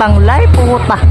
pang live puta